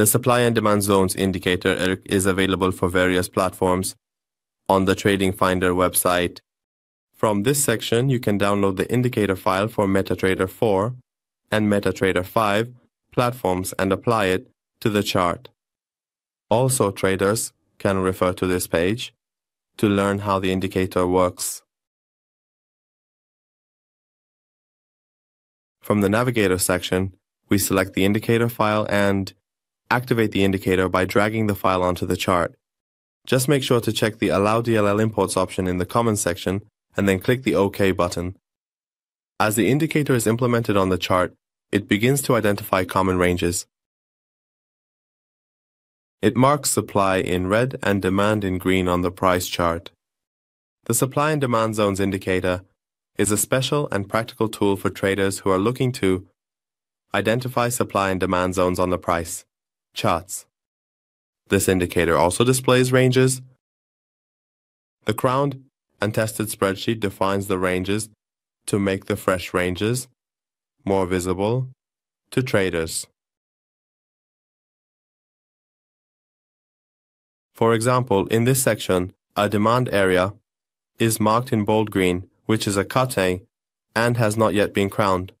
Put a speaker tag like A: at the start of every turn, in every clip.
A: The supply and demand zones indicator is available for various platforms on the Trading Finder website. From this section, you can download the indicator file for MetaTrader 4 and MetaTrader 5 platforms and apply it to the chart. Also, traders can refer to this page to learn how the indicator works. From the Navigator section, we select the indicator file and activate the indicator by dragging the file onto the chart. Just make sure to check the Allow DLL Imports option in the Comments section and then click the OK button. As the indicator is implemented on the chart, it begins to identify common ranges. It marks supply in red and demand in green on the price chart. The supply and demand zones indicator is a special and practical tool for traders who are looking to identify supply and demand zones on the price charts. This indicator also displays ranges. The crowned and tested spreadsheet defines the ranges to make the fresh ranges more visible to traders. For example, in this section, a demand area is marked in bold green, which is a cutting and has not yet been crowned.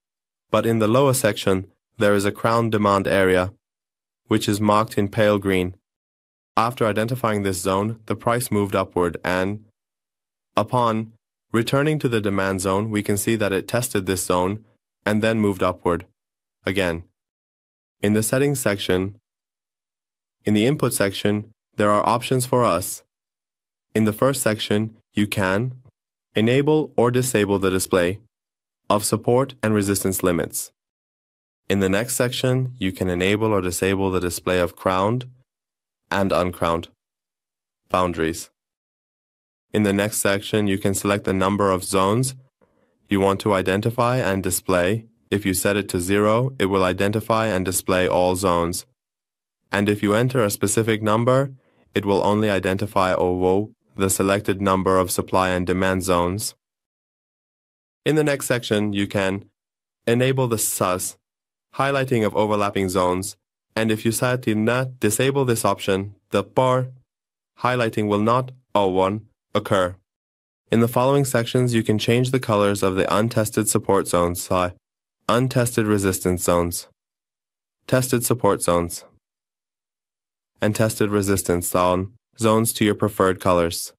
A: But in the lower section, there is a crowned demand area, which is marked in pale green, after identifying this zone, the price moved upward and, upon returning to the demand zone, we can see that it tested this zone and then moved upward again. In the settings section, in the input section, there are options for us. In the first section, you can enable or disable the display of support and resistance limits. In the next section, you can enable or disable the display of crowned and uncrowned boundaries. In the next section, you can select the number of zones you want to identify and display. If you set it to zero, it will identify and display all zones. And if you enter a specific number, it will only identify oh, or woe the selected number of supply and demand zones. In the next section, you can enable the SUS, highlighting of overlapping zones, and if you set to not disable this option, the bar highlighting will not, or one, occur. In the following sections, you can change the colors of the untested support zones by untested resistance zones, tested support zones, and tested resistance zone zones to your preferred colors.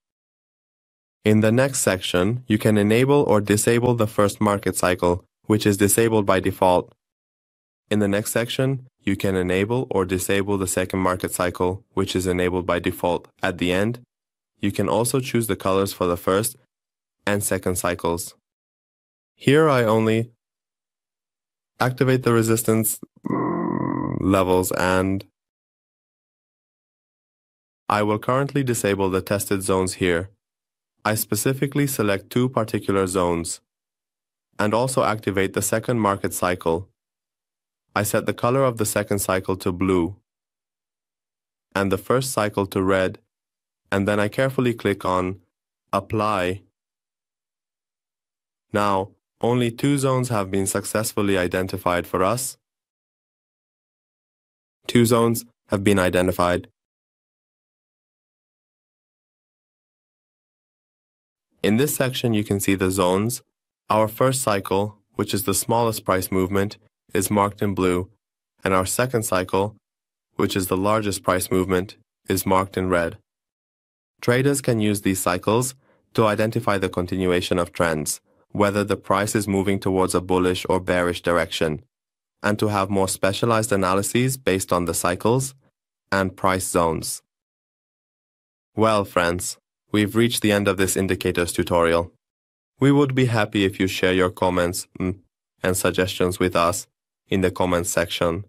A: In the next section, you can enable or disable the first market cycle, which is disabled by default. In the next section, you can enable or disable the second market cycle, which is enabled by default. At the end, you can also choose the colors for the first and second cycles. Here I only activate the resistance levels and I will currently disable the tested zones here. I specifically select two particular zones and also activate the second market cycle I set the color of the second cycle to blue and the first cycle to red, and then I carefully click on Apply. Now, only two zones have been successfully identified for us. Two zones have been identified. In this section, you can see the zones. Our first cycle, which is the smallest price movement, is marked in blue, and our second cycle, which is the largest price movement, is marked in red. Traders can use these cycles to identify the continuation of trends, whether the price is moving towards a bullish or bearish direction, and to have more specialized analyses based on the cycles and price zones. Well, friends, we've reached the end of this indicators tutorial. We would be happy if you share your comments mm, and suggestions with us in the comments section.